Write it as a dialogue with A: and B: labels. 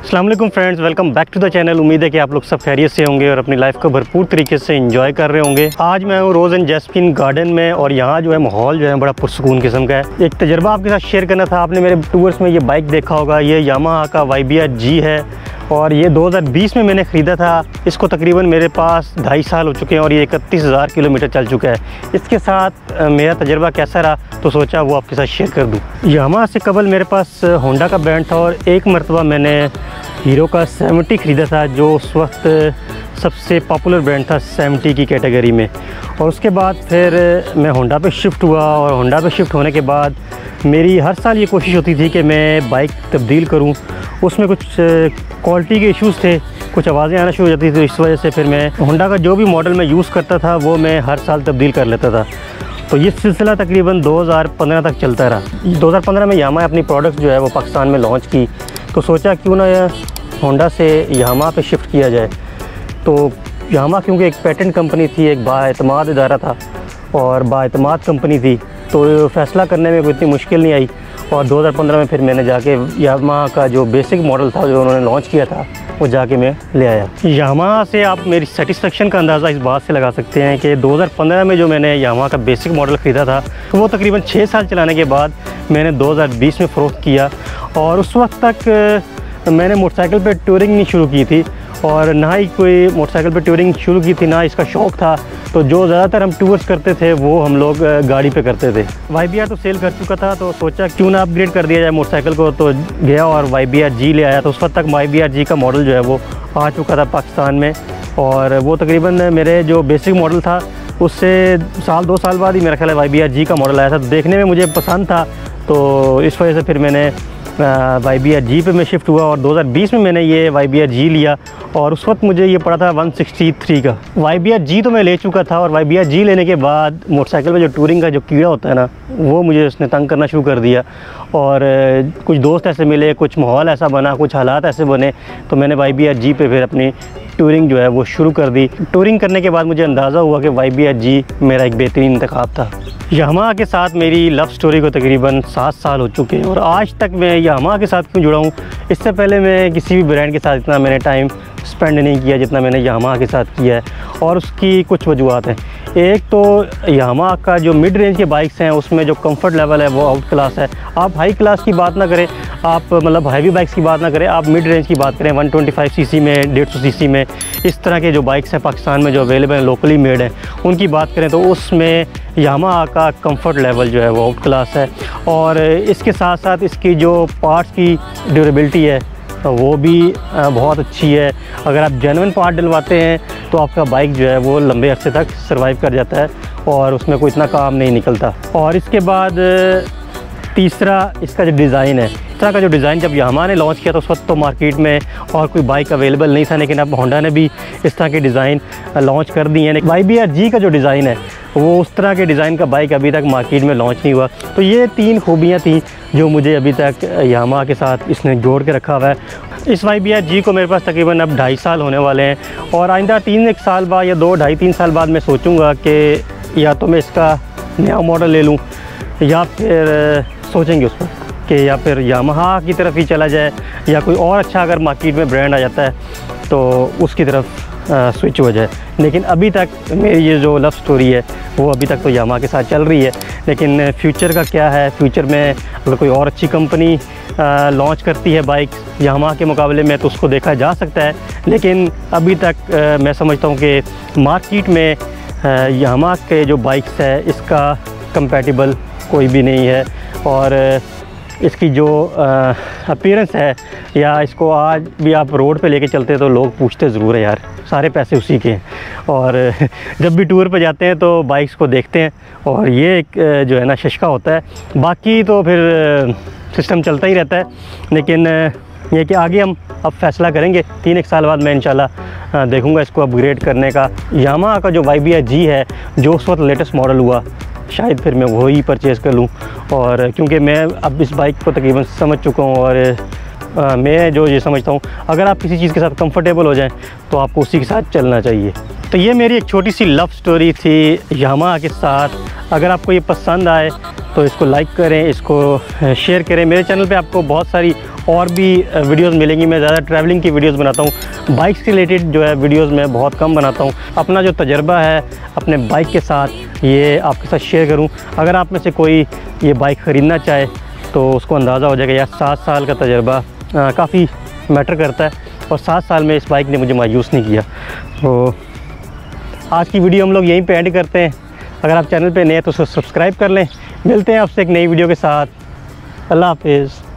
A: Aslam friends welcome back to the channel उम्मीद है कि आप लोग सब खैरियत से होंगे और अपनी लाइफ को भरपूर तरीके से इंजॉय कर रहे होंगे। आज मैं हूँ रोज़ एंड जैस्पिन गार्डन में और यहाँ जो है माहौल जो है बड़ा पुरसकून किस्म का है। एक तजर्बा आपके साथ शेयर करना था। आपने मेरे टूर्स में ये बाइक देखा होगा। ये यामा का वाई जी है। और ये 2020 में मैंने ख़रीदा था। इसको तकरीबन मेरे पास ढाई साल हो चुके हैं और ये इकतीस हज़ार किलोमीटर चल चुका है। इसके साथ मेरा तजर्बा कैसा रहा तो सोचा वो आपके साथ शेयर कर दूँ। यामा से कबल मेरे पास होंडा का ब्रांड था और एक मरतबा मैंने हीरो का सेवेंटी ख़रीदा था, जो उस वक्त सबसे पॉपुलर ब्रांड था सेवेंटी की कैटेगरी में। और उसके बाद फिर मैं होंडा पे शिफ्ट हुआ और होंडा पे शिफ्ट होने के बाद मेरी हर साल ये कोशिश होती थी कि मैं बाइक तब्दील करूँ। उसमें कुछ क्वालिटी के इश्यूज़ थे, कुछ आवाज़ें आना शुरू हो जाती थी तो इस वजह से फिर मैं होंडा का जो भी मॉडल मैं यूज़ करता था, वो मैं हर साल तब्दील कर लेता था। तो ये सिलसिला तकरीबन 2015 तक चलता रहा। 2015 में यामा अपनी प्रोडक्ट जो है वो पाकिस्तान में लॉन्च की। तो सोचा क्यों ना होंडा से यामा पे शिफ्ट किया जाए। तो यामा क्योंकि एक पेटेंट कंपनी थी, एक बातमाद इदारा था और बातमाद कंपनी थी। तो फ़ैसला करने में कोई इतनी मुश्किल नहीं आई और 2015 में फिर मैंने जाके यामा का जो बेसिक मॉडल था जो उन्होंने लॉन्च किया था, वो जाके मैं ले आया। यामा से आप मेरी सेटिस्फेक्शन का अंदाज़ा इस बात से लगा सकते हैं कि 2015 में जो मैंने यामा का बेसिक मॉडल ख़रीदा था, वो तकरीबन छः साल चलाने के बाद मैंने 2020 में फ़रोख्त किया और उस वक्त तक मैंने मोटरसाइकिल पर टूरिंग नहीं शुरू की थी और ना ही कोई मोटरसाइकिल पर टूरिंग शुरू की थी, ना इसका शौक़ था। तो जो ज़्यादातर हम टूर्स करते थे, वो हम लोग गाड़ी पे करते थे। वाईबीआर तो सेल कर चुका था तो सोचा क्यों ना अपग्रेड कर दिया जाए मोटरसाइकिल को तो गया और वाई जी ले आया। तो उस वक्त तक वाई जी का मॉडल जो है, वो आ चुका था पाकिस्तान में। और वो तकरीबन मेरे जो बेसिक मॉडल था, उससे साल, दो साल बाद ही मेरा ख्याल है वाई जी का मॉडल आया था। तो देखने में मुझे पसंद था तो इस वजह से फिर मैंने वाई बी आर जी पर मैं शिफ्ट हुआ और 2020 में मैंने ये वाई बी आर जी लिया और उस वक्त मुझे ये पड़ा था 163 का। वाई बी आर जी तो मैं ले चुका था और वाई बी आर जी लेने के बाद मोटरसाइकिल में जो टूरिंग का जो कीड़ा होता है ना वो मुझे उसने तंग करना शुरू कर दिया। और कुछ दोस्त ऐसे मिले, कुछ माहौल ऐसा बना, कुछ हालात ऐसे बने तो मैंने वाई बी आर जी पे फिर अपनी टूरिंग जो है वो शुरू कर दी। टूरिंग करने के बाद मुझे अंदाज़ा हुआ कि वाई बी आर जी मेरा एक बेहतरीन इंतखब था। यमा के साथ मेरी लव स्टोरी को तकरीबन सात साल हो चुके हैं, और आज तक मैं यमा के साथ क्यों जुड़ा हूँ, इससे पहले मैं किसी भी ब्रांड के साथ इतना मैंने टाइम स्पेंड नहीं किया जितना मैंने यामा के साथ किया है, और उसकी कुछ वजूहत हैं। एक तो यामा का जो मिड रेंज के बाइक्स हैं, उसमें जो कंफर्ट लेवल है, वो आउट क्लास है। आप हाई क्लास की बात ना करें, आप मतलब हैवी बाइक्स की बात ना करें, आप मिड रेंज की बात करें 125 सीसी में 150 सीसी में, इस तरह के जो बाइक्स हैं पाकिस्तान में जो अवेलेबल हैं लोकली मेड हैं, उनकी बात करें तो उसमें यामा का कंफर्ट लेवल जो है वो आउट क्लास है। और इसके साथ साथ इसकी जो पार्ट्स की ड्यूरेबिलिटी है वो भी बहुत अच्छी है। अगर आप जेनवन पार्ट डलवाते हैं तो आपका बाइक जो है वो लंबे अरसे तक सर्वाइव कर जाता है और उसमें कोई इतना काम नहीं निकलता। और इसके बाद, तीसरा इसका जो डिज़ाइन है, इस तरह का जो डिज़ाइन जब यहाँ ने लॉन्च किया तो उस वक्त तो मार्केट में और कोई बाइक अवेलेबल नहीं था, लेकिन अब होंडा ने भी इस तरह के डिज़ाइन लॉन्च कर दिए हैं। वाई बी आर जी का जो डिज़ाइन है वो उस तरह के डिज़ाइन का बाइक अभी तक मार्केट में लॉन्च नहीं हुआ। तो ये तीन खूबियाँ थी जो मुझे अभी तक यामा के साथ इसने जोड़ के रखा हुआ है। इस वाई बी जी को मेरे पास तकरीबन अब ढाई साल होने वाले हैं और आइंदा तीन एक साल बाद या दो, ढाई तीन साल बाद मैं सोचूँगा कि या तो मैं इसका नया मॉडल ले लूँ, या फिर सोचेंगे उस पर कि या फिर यामहा की तरफ़ ही चला जाए या कोई और अच्छा अगर मार्केट में ब्रांड आ जाता है तो उसकी तरफ़ स्विच हो जाए। लेकिन अभी तक मेरी ये जो लव स्टोरी है वो अभी तक तो यामा के साथ चल रही है। लेकिन फ्यूचर का क्या है? फ्यूचर में अगर कोई और अच्छी कंपनी लॉन्च करती है बाइक यामा के मुकाबले में तो उसको देखा जा सकता है। लेकिन अभी तक आ, मैं समझता हूँ कि मार्केट में यामा के जो बाइक्स है इसका कंपेटिबल कोई भी नहीं है। और इसकी जो अपीयरेंस है, या इसको आज भी आप रोड पे लेके चलते हैं तो लोग पूछते ज़रूर है यार, सारे पैसे उसी के हैं। और जब भी टूर पे जाते हैं तो बाइक्स को देखते हैं, और ये एक जो है ना, शशका होता है। बाकी तो फिर सिस्टम चलता ही रहता है, लेकिन ये कि आगे हम अब फैसला करेंगे, तीन एक साल बाद मैं इंशाल्लाह देखूँगा इसको अपग्रेड करने का। यामा का जो वाई बी जी है, जो उस वक्त लेटेस्ट मॉडल हुआ शायद फिर मैं वही परचेज़ कर लूँ। और क्योंकि मैं अब इस बाइक को तकरीबन समझ चुका हूँ और आ, मैं जो ये समझता हूँ अगर आप किसी चीज़ के साथ कंफर्टेबल हो जाएँ तो आपको उसी के साथ चलना चाहिए। तो ये मेरी एक छोटी सी लव स्टोरी थी यामा के साथ। अगर आपको ये पसंद आए तो इसको लाइक करें इसको शेयर करें। मेरे चैनल पे आपको बहुत सारी और भी वीडियोस मिलेंगी। मैं ज़्यादा ट्रैवलिंग की वीडियोस बनाता हूँ। बाइक्स के रिलेटेड जो है वीडियोस मैं बहुत कम बनाता हूँ। अपना जो तजर्बा है अपने बाइक के साथ ये आपके साथ शेयर करूँ। अगर आप में से कोई ये बाइक ख़रीदना चाहे तो उसको अंदाज़ा हो जाएगा, यार सात साल का तजर्बा काफ़ी मैटर करता है। और सात साल में इस बाइक ने मुझे मायूस नहीं किया। तो आज की वीडियो हम लोग यहीं पे एंड करते हैं। अगर आप चैनल पे नए तो सब्सक्राइब कर लें। मिलते हैं आपसे एक नई वीडियो के साथ। अल्लाह हाफिज़।